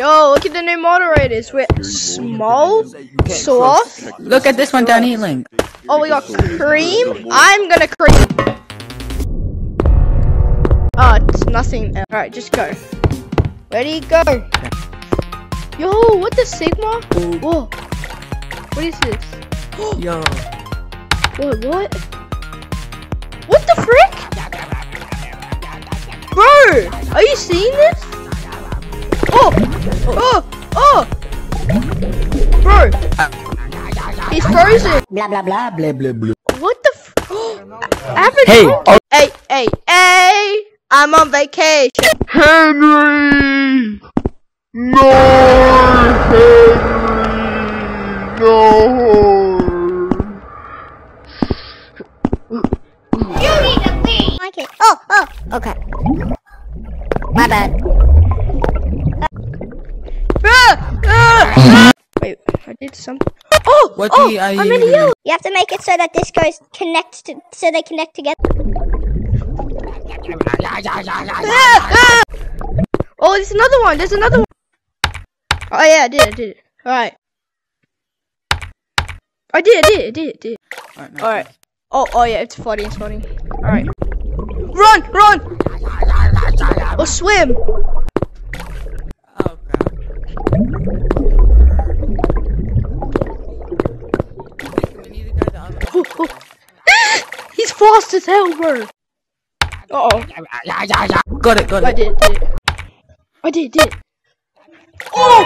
Yo, look at the new moderators. We're Small, Sloth. Look at this one, Danny Link. Oh, we got Cream. I'm gonna Cream. Oh, it's nothing. Alright, just go. Where do you go? Yo, what the Sigma? Whoa. What is this? Yo. What, what? What the frick? Bro, are you seeing this? Oh, oh, oh. Bro, he's frozen. Blah blah blah blah blah blah. What the f- Average Hey, monkey. hey, hey, hey, I'm on vacation. Henry! No, Henry! No! You need a pee! Okay. Oh, oh, okay. My bad. Ah, ah, ah. Wait, I did something. Oh, What oh, the- are I'm you in gonna yellow. You have to make it so that this goes connect to, so they connect together. Ah, ah. Oh, there's another one. There's another one. Oh yeah, I did. I did it. All right. I did. I did. I did. I did. Alright, nice. All right. Oh, oh yeah, it's flooding. It's flooding. All right. Run, run, or swim. Oh crap. We need to go the other. Oh, oh. He's fast as hell, bro. Uh oh. Got it, got I it. did. Did. it. I did. Did. it. Oh.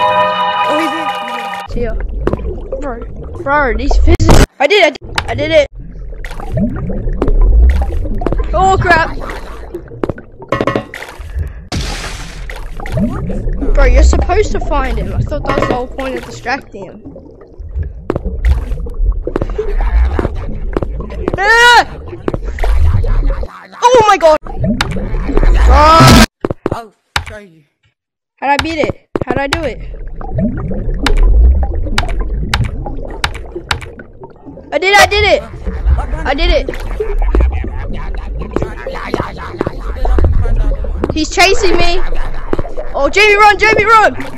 Oh, he did. See ya. Bro, bro, these physics. I did. I did. I did it. Oh crap. Bro, you're supposed to find him. I thought that was the whole point of distracting him. My god! Ah! Show you. How'd I beat it? How'd I do it? I did I did it! I did it! He's chasing me! Oh, Jamie, run! Jamie, run!